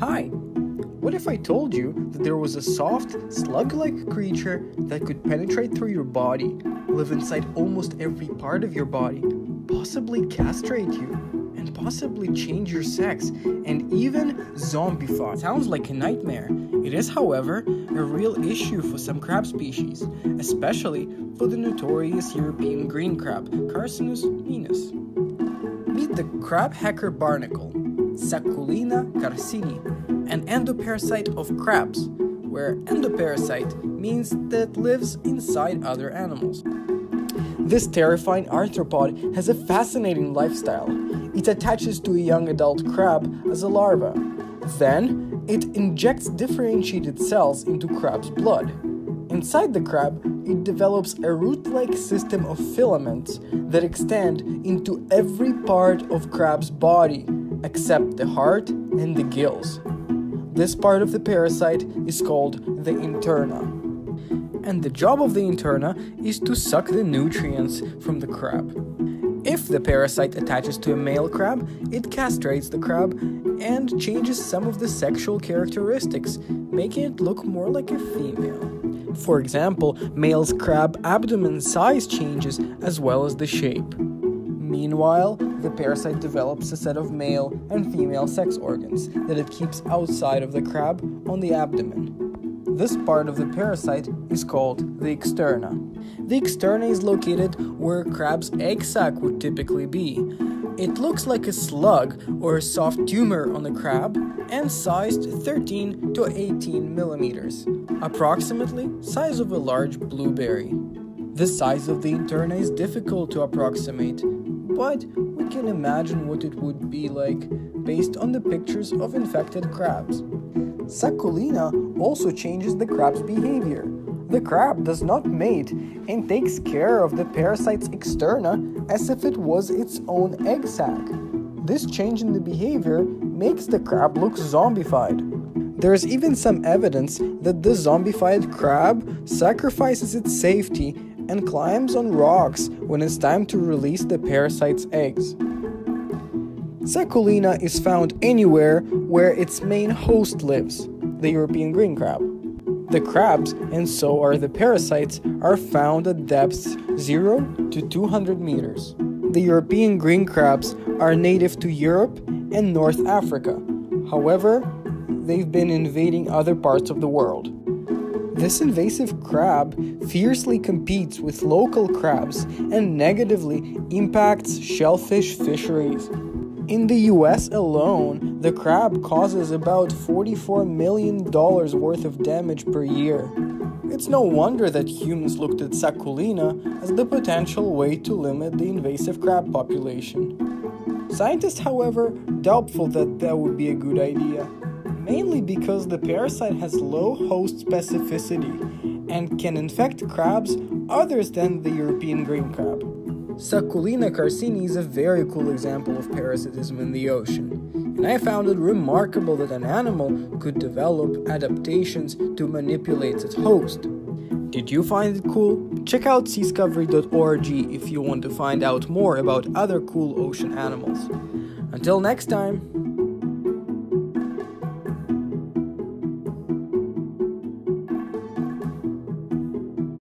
Hi! What if I told you that there was a soft, slug like creature that could penetrate through your body, live inside almost every part of your body, possibly castrate you, and possibly change your sex, and even zombify? Sounds like a nightmare. It is, however, a real issue for some crab species, especially for the notorious European green crab, Carcinus maenas. Meet the crab hacker barnacle, Sacculina carcini, an endoparasite of crabs, where endoparasite means that lives inside other animals. This terrifying arthropod has a fascinating lifestyle. It attaches to a young adult crab as a larva. Then, it injects differentiated cells into crab's blood. Inside the crab, it develops a root like system of filaments that extend into every part of crab's body except the heart and the gills. This part of the parasite is called the interna. And the job of the interna is to suck the nutrients from the crab. If the parasite attaches to a male crab, it castrates the crab and changes some of the sexual characteristics, making it look more like a female. For example, male's crab abdomen size changes as well as the shape. Meanwhile, the parasite develops a set of male and female sex organs that it keeps outside of the crab on the abdomen. This part of the parasite is called the externa. The externa is located where a crab's egg sac would typically be. It looks like a slug or a soft tumor on the crab and sized 13 to 18 millimeters, approximately size of a large blueberry. The size of the interna is difficult to approximate, but we can imagine what it would be like based on the pictures of infected crabs. Sacculina also changes the crab's behavior. The crab does not mate and takes care of the parasite's externa as if it was its own egg sac. This change in the behavior makes the crab look zombified. There is even some evidence that the zombified crab sacrifices its safety and climbs on rocks when it's time to release the parasite's eggs. Sacculina is found anywhere where its main host lives, the European green crab. The crabs, and so are the parasites, are found at depths 0 to 200 meters. The European green crabs are native to Europe and North Africa. However, they've been invading other parts of the world. This invasive crab fiercely competes with local crabs and negatively impacts shellfish fisheries. In the US alone, the crab causes about $44 million worth of damage per year. It's no wonder that humans looked at Sacculina as the potential way to limit the invasive crab population. Scientists, however, doubtful that that would be a good idea, because the parasite has low host specificity and can infect crabs others than the European green crab. Sacculina carcini is a very cool example of parasitism in the ocean, and I found it remarkable that an animal could develop adaptations to manipulate its host. Did you find it cool? Check out seascovery.org if you want to find out more about other cool ocean animals. Until next time!